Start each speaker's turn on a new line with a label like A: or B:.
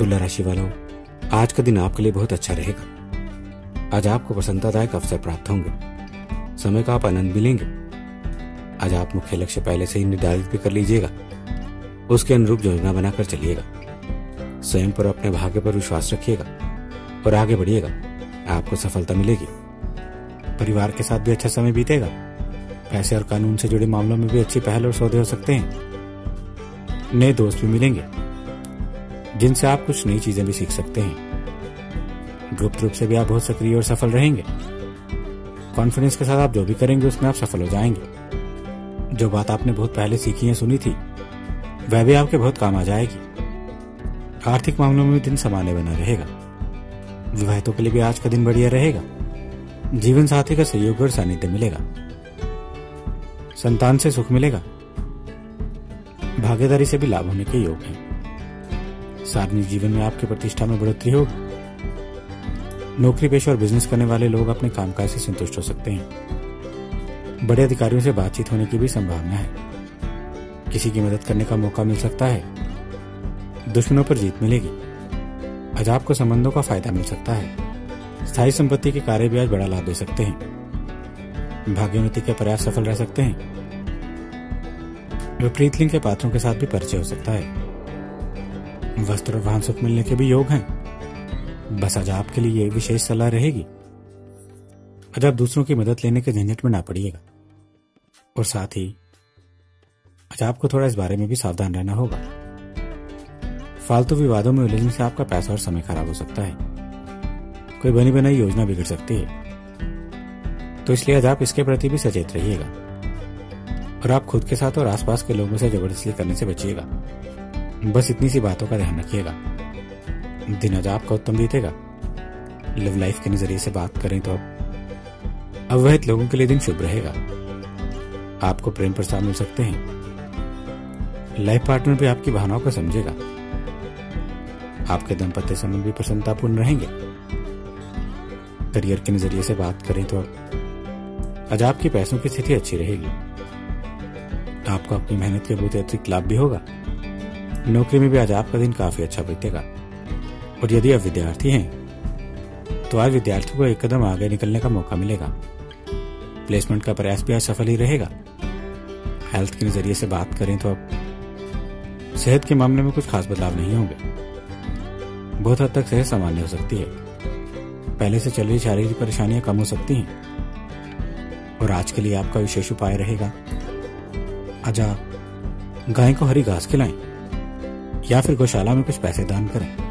A: तुला राशि वालों, आज का दिन आपके लिए बहुत अच्छा रहेगा। आज आपको प्रसन्नतादायक अवसर प्राप्त होंगे। समय का आप आनंद भी लेंगे आज आप मुख्य लक्ष्य पहले से ही निर्धारित भी कर लीजिएगा। उसके अनुरूप योजना बनाकर चलिएगा। स्वयं पर अपने भाग्य पर विश्वास रखिएगा और आगे बढ़िएगा। आपको सफलता मिलेगी। परिवार के साथ भी अच्छा समय बीतेगा। पैसे और कानून से जुड़े मामलों में भी अच्छी पहल और सौदे हो सकते हैं। नए दोस्त भी मिलेंगे। जिनसे आप कुछ नई चीज़ें भी सीख सकते हैं। गुप्त रूप से भी आप बहुत सक्रिय और सफल रहेंगे। कॉन्फिडेंस के साथ आप जो भी करेंगे, उसमें आप सफल हो जाएँगे। जो बात आपने बहुत पहले सीखी है सुनी थी, वह भी आपके बहुत काम आ जाएगी। आर्थिक मामलों में भी दिन सामान्य बना रहेगा। विवाहितों के लिए भी आज का दिन बढ़िया रहेगा। जीवन साथी का सहयोग और सानिध्य मिलेगा। संतान से सुख मिलेगा। भागीदारी से भी लाभ होने के योग हैं। सार्वजनिक जीवन में आपकी प्रतिष्ठा में बढ़ोतरी होगी। नौकरी पेशा और बिज़नेस करने वाले लोग अपने कामकाज से संतुष्ट हो सकते हैं। बड़े अधिकारियों से बातचीत होने की भी संभावना है। किसी की मदद करने का मौका मिल सकता है। दुश्मनों पर जीत मिलेगी। आज आपको संबंधों का फ़ायदा मिल सकता है। स्थायी संपत्ति के कार्य भी आज बड़ा लाभ दे सकते हैं। भाग्योन्नति के प्रयास सफल रह सकते हैं। विपरीत लिंग के पात्रों के साथ भी परिचय हो सकता है। वस्त्र और वाहन सुख मिलने के भी योग हैं। बस आज आपके लिए विशेष सलाह रहेगी। आज आप दूसरों की मदद लेने के झंझट में ना पड़िएगा। और साथ ही, आज आपको थोड़ा इस बारे में भी सावधान रहना होगा। फालतू विवादों में उलझने से आपका पैसा और समय खराब हो सकता है। कोई बनी बनाई योजना बिगड़ सकती है। तो इसलिए आज आप इसके प्रति भी सचेत रहिएगा। और आप खुद के साथ और आसपास के लोगों से ज़बरदस्ती करने से बचिएगा। बस इतनी सी बातों का ध्यान रखिएगा। दिन आज आपका उत्तम बीतेगा। लिव लाइफ के नज़रिए से बात करें तो अवैध लोगों के लिए दिन शुभ रहेगा। आपको प्रेम प्रस्ताव मिल सकते हैं। लाइफ पार्टनर भी आपकी भावनाओं को समझेगा। आपके दंपत्य संबंध भी प्रसन्नतापूर्ण रहेंगे। करियर के नज़रिए से बात करें तो आज आपके पैसों की स्थिति अच्छी रहेगी। आपको अपनी मेहनत के बहुत अतिरिक्त लाभ भी होगा। नौकरी में भी आज आपका दिन काफ़ी अच्छा बीतेगा। और यदि आप विद्यार्थी हैं तो आज विद्यार्थियों को एक कदम आगे निकलने का मौका मिलेगा। प्लेसमेंट का प्रयास भी आज सफल ही रहेगा। हेल्थ के नज़रिए से बात करें तो आप सेहत के मामले में कुछ खास बदलाव नहीं होंगे। बहुत हद तक सेहत सामान्य हो सकती है। पहले से चल रही शारीरिक परेशानियाँ कम हो सकती हैं। और आज के लिए आपका विशेष उपाय रहेगा। आज, गाय को हरी घास खिलाएँ। या फिर गौशाला में कुछ पैसे दान करें।